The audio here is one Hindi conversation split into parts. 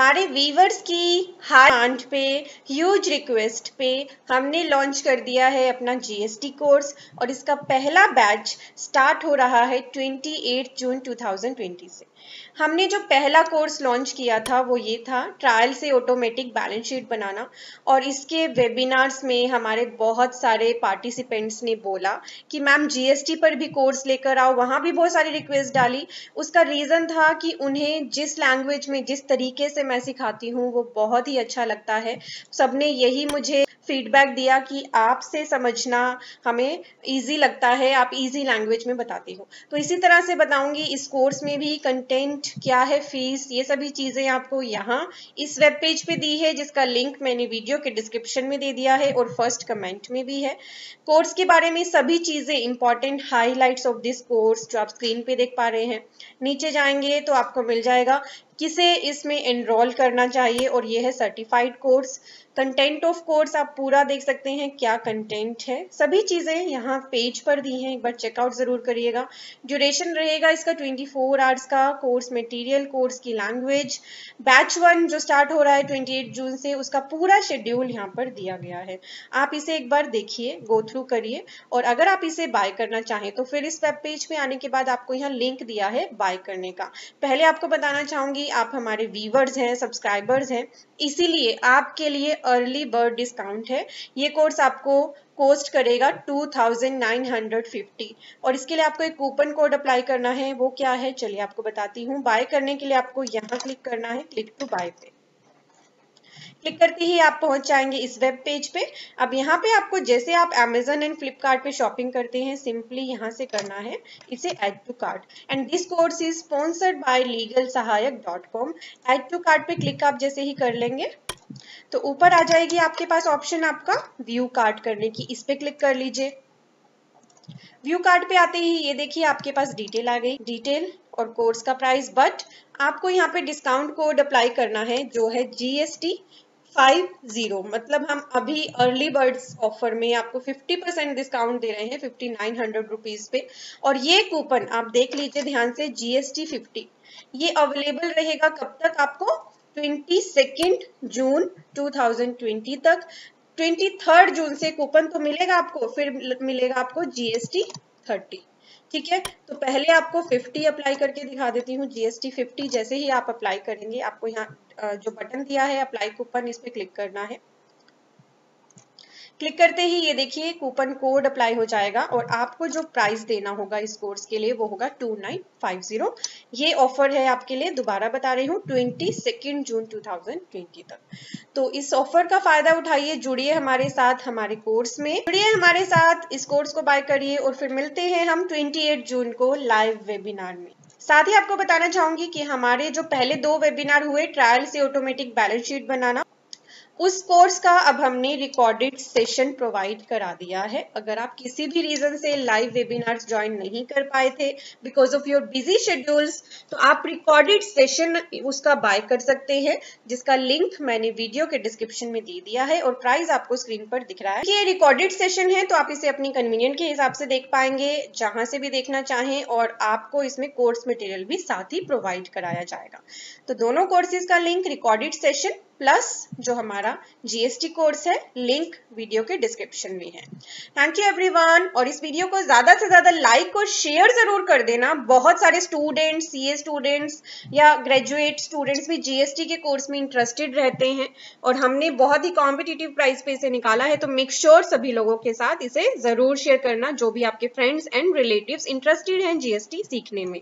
हमारे वीवर्स की डिमांड पे ह्यूज रिक्वेस्ट पे हमने लॉन्च कर दिया है अपना जीएसटी कोर्स और इसका पहला बैच स्टार्ट हो रहा है 28 जून 2020 से हमने जो पहला कोर्स लॉन्च किया था, वो ये था ट्रायल से ऑटोमेटिक बैलेंस शीट बनाना। और इसके वेबिनार्स में हमारे बहुत सारे पार्टिसिपेंट्स ने बोला कि मैम जीएसटी पर भी कोर्स लेकर आओ, वहाँ भी बहुत सारी रिक्वेस्ट डाली। उसका रीज़न था कि उन्हें जिस लैंग्वेज में, जिस तरीके से मैं सिखाती हूँ, वो बहुत ही अच्छा लगता है। सबने यही मुझे फीडबैक दिया कि आपसे समझना हमें इजी लगता है, आप इजी लैंग्वेज में बताती हो। तो इसी तरह से बताऊँगी, इस कोर्स में भी कंटेंट क्या है फ़ीस ये सभी चीज़ें आपको यहाँ इस वेब पेज पे दी है, जिसका लिंक मैंने वीडियो के डिस्क्रिप्शन में दे दिया है और फ़र्स्ट कमेंट में भी है। कोर्स के बारे में सभी चीज़ें important highlights of this course जो आप स्क्रीन पे देख पा रहे हैं। नीचे जाएँगे तो आपको मिल जाएगा किसे इसमें एनरोल करना चाहिए? और ये है certified course content of course आप पूरा देख सकते हैं क्या कंटेंट है। सभी चीज़ें यहाँ पेज पर दी हैं, एक बार चेकआउट ज़रूर करिएगा। ड्यूरेशन रहेगा इसका 24 फोर आवर्स का कोर्स मटेरियल कोर्स की लैंग्वेज बैच वन जो स्टार्ट हो रहा है 28 जून से, उसका पूरा शेड्यूल यहाँ पर दिया गया है। आप इसे एक बार देखिए गो थ्रू करिए। और अगर आप इसे बाय करना चाहें तो फिर इस वेब पेज में आने के बाद आपको यहाँ लिंक दिया है बाय करने का। पहले आपको बताना चाहूँगी आप हमारे व्यूवर्स हैं सब्सक्राइबर्स हैं, इसीलिए आपके लिए अर्ली बर्ड डिस्काउंट है। ये कोर्स आपको कोस्ट करेगा 2950 और इसके लिए आपको एक कूपन कोड अप्लाई करना है। वो क्या है? चलिए आपको बताती हूँ। बाय करने के लिए आपको यहाँ क्लिक करना है। क्लिक टू बाय पे। क्लिक करते ही आप पहुँच जाएँगे इस वेब पेज पे। अब यहाँ पे आपको जैसे आप अमेजन एंड फ्लिपकार्ट पे शॉपिंग करते हैं सिंपली यहाँ से करना है इसे add to cart and this course is sponsored by legal Sahayak dot com add to cart पे क्लिक आप जैसे ही कर लेंगे तो ऊपर आ जाएगी आपके पास ऑप्शन आपका व्यू कार्ड करने की। इस पे क्लिक कर लीजिए। व्यू कार्ड पे आते ही ये देखिए आपके पास डिटेल आ गई। डिटेल और कोर्स का प्राइस बट आपको यहाँ पे डिस्काउंट कोड अप्लाई करना है, जो है जीएसटी फाइव ज़ीरो मतलब हम अभी अर्ली बर्ड्स ऑफ़र में आपको फिफ्टी परसेंट डिस्काउंट दे रहे हैं फिफ्टी नाइन हंड्रेड रुपीज़ पे। और ये कूपन आप देख लीजिए ध्यान से जीएसटी फिफ्टी ये अवेलेबल रहेगा कब तक आपको? ट्वेंटी सेकेंड जून 2020 तक। ट्वेंटी थर्ड जून से कूपन तो मिलेगा आपको, फिर मिलेगा आपको जीएसटी थर्टी ठीक है? तो पहले आपको 50 अप्लाई करके दिखा देती हूँ जीएसटी 50 जैसे ही आप अप्लाई करेंगे, आपको यहाँ जो बटन दिया है अप्लाई कूपन इस पर क्लिक करना है। क्लिक करते ही ये देखिए कूपन कोड अप्लाई हो जाएगा और आपको जो प्राइस देना होगा इस कोर्स के लिए वो होगा टू नाइन फाइव ज़ीरो ये ऑफ़र है आपके लिए, दोबारा बता रही हूँ twenty second June two thousand twenty तक. तो इस ऑफ़र का फ़ायदा उठाइए, जुड़िए हमारे साथ, हमारे कोर्स में. जुड़िए हमारे साथ, इस कोर्स को बाय करिए और फिर मिलते हैं हम ट्वेंटी जून को लाइव वेबिनार में. साथ ही आपको बताना चाहूँगी कि हमारे जो पहले दो वेबिनार हुए ट्रायल से ऑटोमेटिक बैलेंस शीट बनाना उस कोर्स का अब हमने रिकॉर्डेड सेशन प्रोवाइड करा दिया है। अगर आप किसी भी रीजन से लाइव वेबिनार्स ज्वाइन नहीं कर पाए थे because of your busy schedules तो आप रिकॉर्डेड सेशन उसका बाय कर सकते हैं, जिसका लिंक मैंने वीडियो के डिस्क्रिप्शन में दे दिया है और प्राइस आपको स्क्रीन पर दिख रहा है। ये रिकॉर्डेड सेशन है तो आप इसे अपनी कन्वीनियंट के हिसाब से देख पाएँगे, जहाँ से भी देखना चाहें और आपको इसमें कोर्स मटेरियल भी साथ ही प्रोवाइड कराया जाएगा। तो दोनों कोर्सेज का लिंक रिकॉर्डेड सेशन प्लस जो हमारा जीएसटी कोर्स है लिंक वीडियो के डिस्क्रिप्शन में है। थैंक यू एवरीवन और इस वीडियो को ज़्यादा से ज़्यादा लाइक और शेयर ज़रूर कर देना। बहुत सारे स्टूडेंट्स सीए स्टूडेंट्स या ग्रेजुएट स्टूडेंट्स भी जीएसटी के कोर्स में इंटरेस्टेड रहते हैं। और हमने बहुत ही कॉम्पिटिटिव प्राइस पे इसे निकाला है तो मेक श्योर sure सभी लोगों के साथ इसे ज़रूर शेयर करना, जो भी आपके फ्रेंड्स एंड रिलेटिव इंटरेस्टेड हैं जीएसटी सीखने में।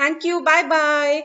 Thank you bye bye